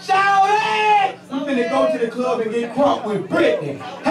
Shout it! We finna go to the club and get crunk with Britney.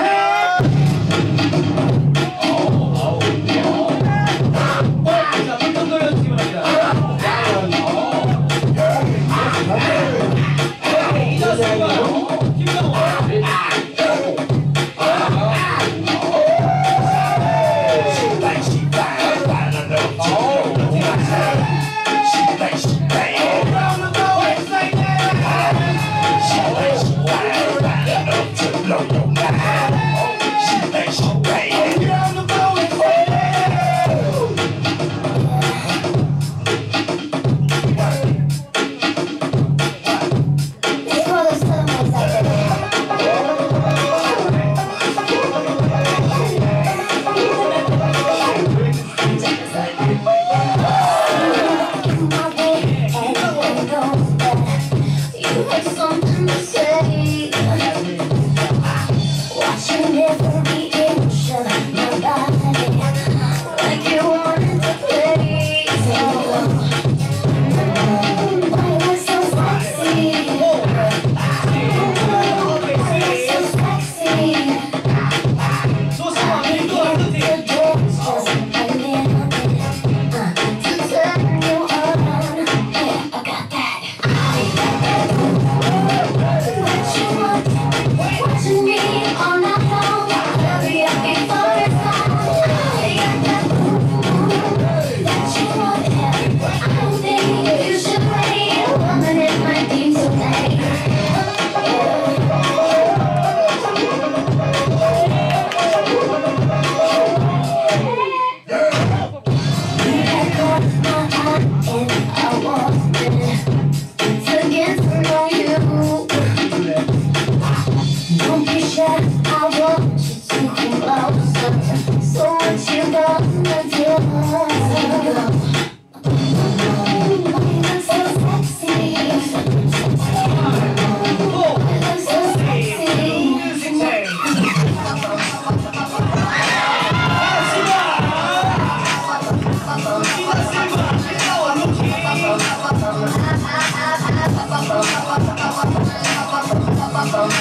Hey.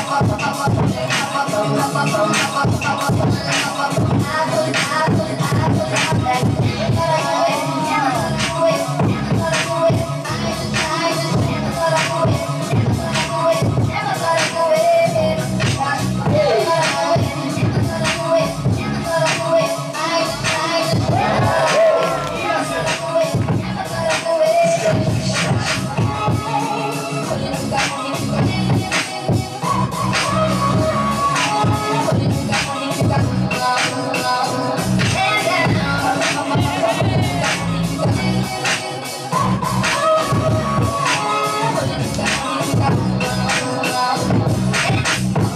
Thank you.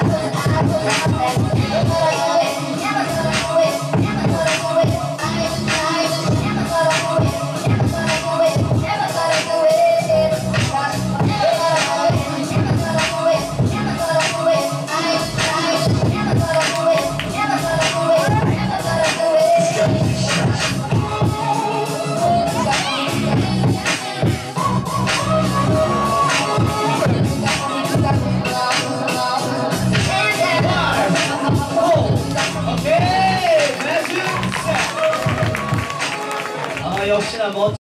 I'm Faustino Amor